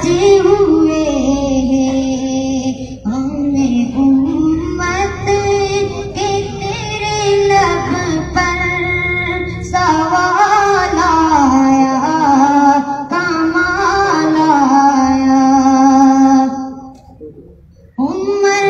बचे हुए हैं। उम्मत के तेरे लब पर सवाल आया कमाल आया। उम्र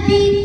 Happy